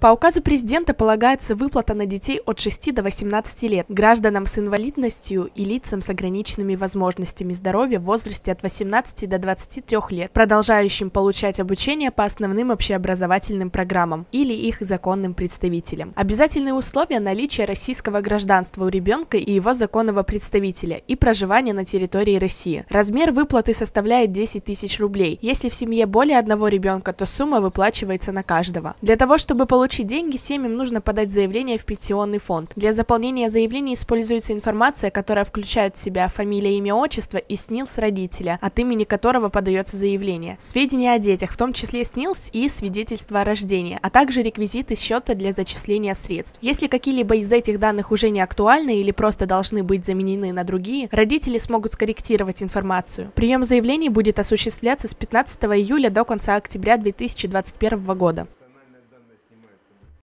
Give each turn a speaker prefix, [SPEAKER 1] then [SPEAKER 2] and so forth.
[SPEAKER 1] По указу президента полагается выплата на детей от 6 до 18 лет, гражданам с инвалидностью и лицам с ограниченными возможностями здоровья в возрасте от 18 до 23 лет, продолжающим получать обучение по основным общеобразовательным программам или их законным представителям. Обязательные условия наличия российского гражданства у ребенка и его законного представителя и проживания на территории России. Размер выплаты составляет 10 тысяч рублей. Если в семье более одного ребенка, то сумма выплачивается на каждого. Для того, чтобы получить получить деньги, семьям нужно подать заявление в пенсионный фонд. Для заполнения заявления используется информация, которая включает в себя фамилия, имя, отчество и СНИЛС родителя, от имени которого подается заявление. Сведения о детях, в том числе СНИЛС и свидетельство о рождении, а также реквизиты счета для зачисления средств. Если какие-либо из этих данных уже не актуальны или просто должны быть заменены на другие, родители смогут скорректировать информацию. Прием заявлений будет осуществляться с 15 июля до конца октября 2021 года.